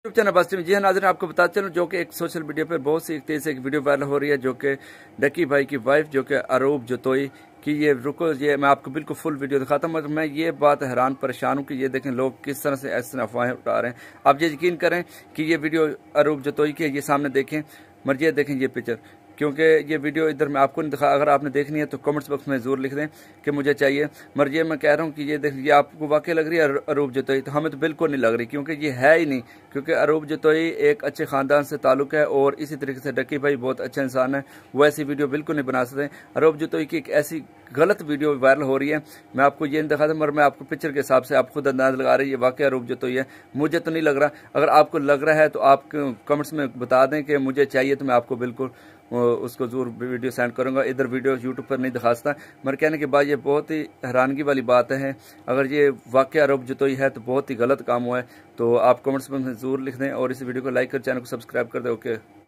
YouTube channel बस जी हाँ नाजर आपको बता चलूँ, जो कि एक सोशल मीडिया पर बहुत सी तेज से एक वीडियो वायरल हो रही है, जो कि डकी भाई की वाइफ जो कि अरूब जोतोई कि ये रुको, ये मैं आपको बिल्कुल फुल वीडियो दिखाता हूँ, मगर मैं ये बात हैरान, परेशान हूँ कि ये देखें, लोग किस तरह से ऐसे अफवाहें उठा रहे हैं। आप ये यकीन करें कि ये वीडियो अरूब जतोई की ये सामने देखें मर ये देखें ये पिक्चर क्योंकि ये वीडियो इधर मैं आपको नहीं दिखा, अगर आपने देखनी है तो कमेंट्स बॉक्स में ज़रूर लिख दें कि मुझे चाहिए। मगर ये मैं कह रहा हूँ कि ये देख, ये आपको वाकई लग रही है अरूप जतोई? तो हमें तो बिल्कुल नहीं लग रही, क्योंकि ये है ही नहीं। क्योंकि अरूप जतोई एक अच्छे ख़ानदान से ताल्लुक है और इसी तरीके से डकी भाई बहुत अच्छा इंसान है, वो ऐसी वीडियो बिल्कुल नहीं बना सकते। अरूप जतोई की एक ऐसी गलत वीडियो वायरल हो रही है। मैं आपको ये नहीं दिखाता मगर मैं आपको पिक्चर के हिसाब से आप खुद अंदाज लगा रही है। वाकई रूप जो तो ये मुझे तो नहीं लग रहा। अगर आपको लग रहा है तो आप कमेंट्स में बता दें कि मुझे चाहिए तो मैं आपको बिल्कुल उसको ज़रूर वीडियो सेंड करूँगा। इधर वीडियो यूट्यूब पर नहीं दिखा सकता। मगर कहने के बाद ये बहुत ही हैरानगी वाली बात है। अगर ये वाक़ आरोप जो तो ही है तो बहुत ही गलत काम हुआ है। तो आप कमेंट्स में ज़रूर लिख दें और इस वीडियो को लाइक कर चैनल को सब्सक्राइब कर दें। ओके